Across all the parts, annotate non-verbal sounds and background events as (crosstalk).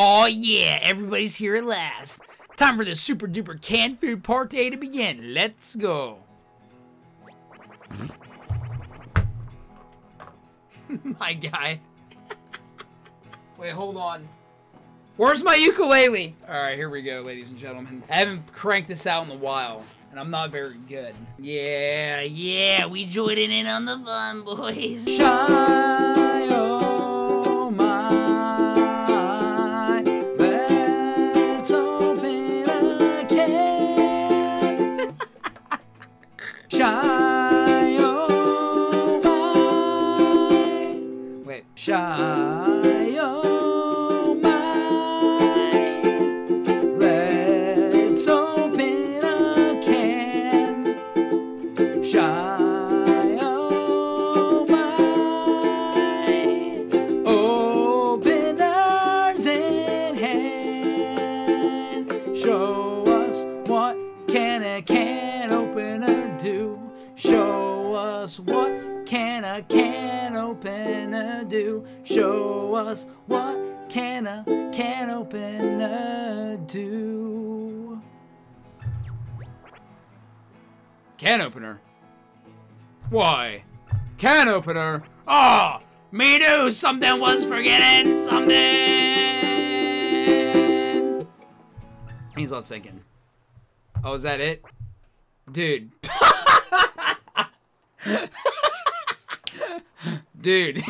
Oh yeah, everybody's here at last. Time for the super duper canned food party to begin. Let's go. (laughs) my guy. (laughs) Wait, hold on. Where's my ukulele? Alright, here we go, ladies and gentlemen. I haven't cranked this out in a while, and I'm not very good. Yeah, yeah, we joining in on the fun, boys. Shy, can opener do. Show us what can a can opener do. Show us what can a can opener do. Can opener? Why? Can opener? Ah, me too! something was forgetting something. He's not sinking. Oh, is that it? Dude. Dude.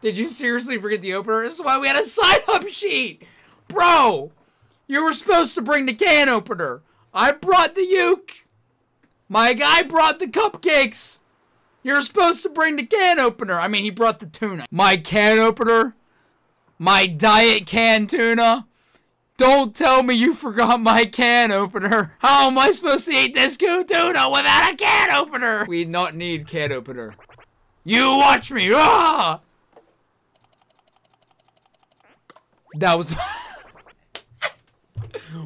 Did you seriously forget the opener? This is why we had a sign up sheet. Bro, you were supposed to bring the can opener. I brought the uke. My guy brought the cupcakes. You're supposed to bring the can opener. I mean, he brought the tuna. My can opener? My diet can tuna? Don't tell me you forgot my can opener. How am I supposed to eat this good tuna without a can opener? We not need can opener. You watch me. Ah! That was... (laughs)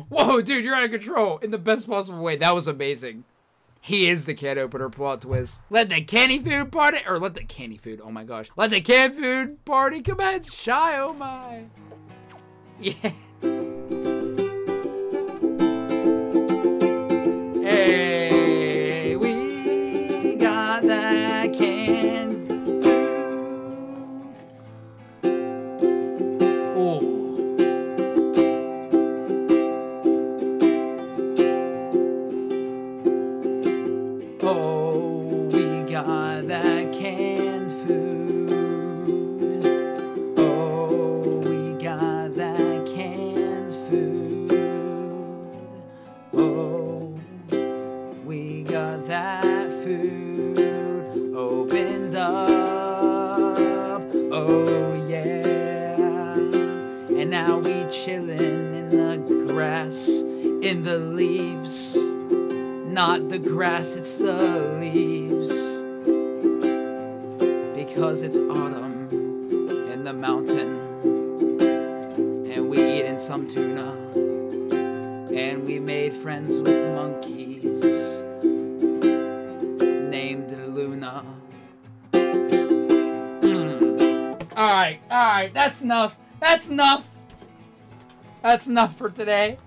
Whoa, dude, you're out of control in the best possible way. That was amazing. He is the can opener plot twist. Let the candy food party, or let the candy food, oh my gosh. Let the canned food party commence. Shy, oh my. (laughs) Yeah. Oh, we got that canned food. Oh, we got that canned food. Oh, we got that food opened up. Oh, yeah. And now we chillin' in the grass, in the leaves. Not the grass, it's the leaves. Because it's autumn in the mountain. And we eating some tuna. And we made friends with monkeys. Named Luna. Hmm. Alright, alright, that's enough. That's enough. That's enough for today.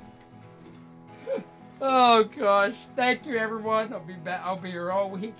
Oh gosh. Thank you everyone. I'll be back. I'll be here all week.